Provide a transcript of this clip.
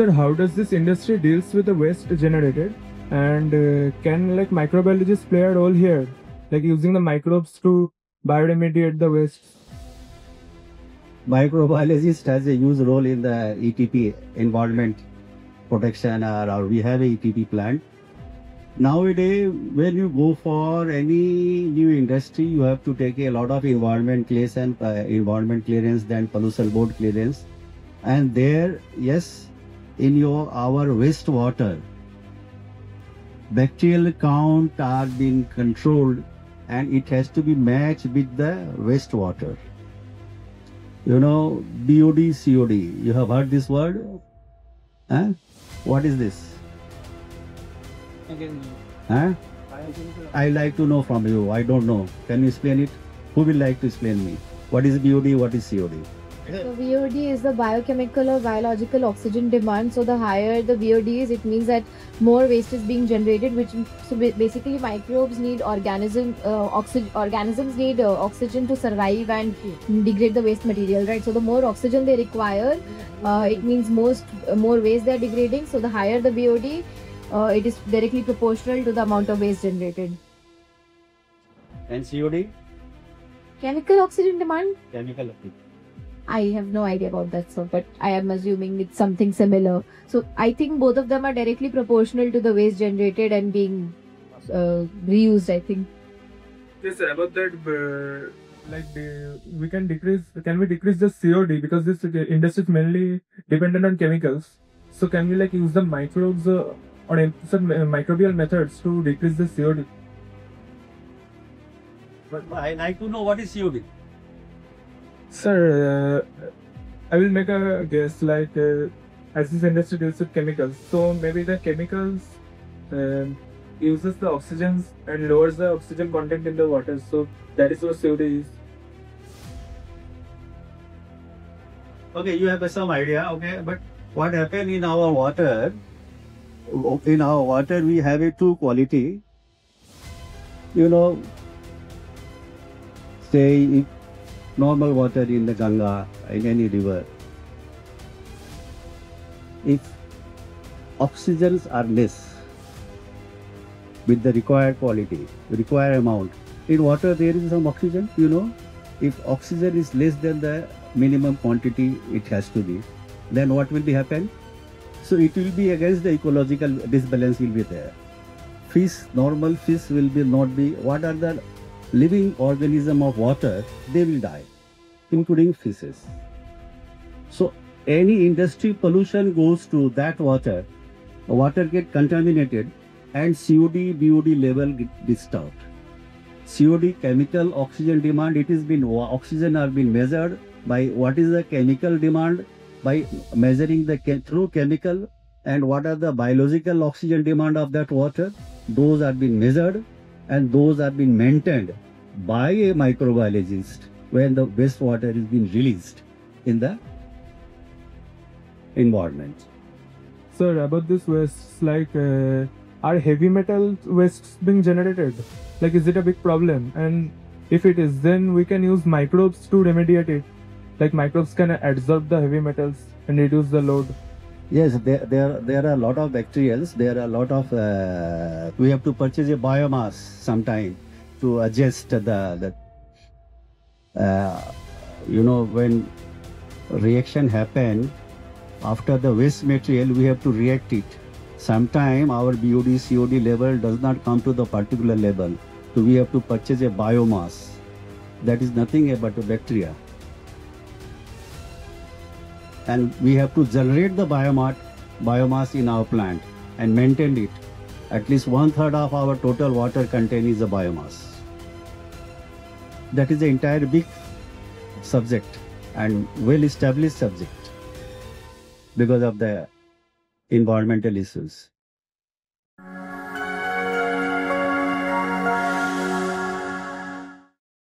Sir, how does this industry deals with the waste generated? And uh, can like microbiologists play a role here, like using the microbes to bioremediate the waste? Microbiologist has a huge role in the ETP environment protection or, or we have a ETP plant. Nowadays, when you go for any new industry, you have to take a lot of environment clearance and uh, environment clearance, then pollution board clearance. And there, yes, in your our wastewater, bacterial count are being controlled and it has to be matched with the wastewater. You know, BOD, COD. You have heard this word? Huh? What is this? Huh? I like to know from you. I don't know. Can you explain it? Who will like to explain me? What is BOD? What is COD? So BOD is the biochemical or biological oxygen demand. So the higher the BOD is, it means that more waste is being generated. Which so basically microbes need organism uh, oxygen organisms need uh, oxygen to survive and degrade the waste material, right? So the more oxygen they require, uh, it means most uh, more waste they are degrading. So the higher the BOD, uh, it is directly proportional to the amount of waste generated. And COD? Chemical oxygen demand. Chemical. I have no idea about that, so but I am assuming it's something similar. So I think both of them are directly proportional to the waste generated and being uh, reused. I think. Yes, about that, uh, like the, we can decrease. Can we decrease the COD because this uh, industry is mainly dependent on chemicals? So can we like use the microbes uh, or some uh, microbial methods to decrease the COD? But I like to know what is COD. Sir, uh, I will make a guess like uh, as this industry deals with chemicals, so maybe the chemicals um, uses the oxygens and lowers the oxygen content in the water. So that is what COD is. Okay, you have some idea. Okay, but what happened in our water? In our water, we have a two quality. You know, say normal water in the Ganga, in any river, if oxygens are less with the required quality, required amount, in water there is some oxygen, you know. If oxygen is less than the minimum quantity it has to be, then what will be happen? So it will be against the ecological disbalance will be there. Fish, normal fish will be not be, what are the living organism of water, they will die, including fishes. So any industry pollution goes to that water, water get contaminated and COD, BOD level get disturbed. COD chemical oxygen demand, it is been oxygen are been measured by what is the chemical demand by measuring the through chemical and what are the biological oxygen demand of that water. Those are been measured and those have been maintained by a microbiologist when the wastewater is being released in the environment. Sir, about this waste, like uh, are heavy metal wastes being generated? Like, is it a big problem? And if it is, then we can use microbes to remediate it. Like microbes can absorb the heavy metals and reduce the load. Yes, there, there, there are a lot of bacterials. There are a lot of. Uh, we have to purchase a biomass sometime to adjust the the. Uh, you know when reaction happen after the waste material, we have to react it. Sometime our BOD COD level does not come to the particular level, so we have to purchase a biomass. That is nothing but a bacteria and we have to generate the biomass biomass in our plant and maintain it. At least one third of our total water content is the biomass. That is the entire big subject and well established subject because of the environmental issues.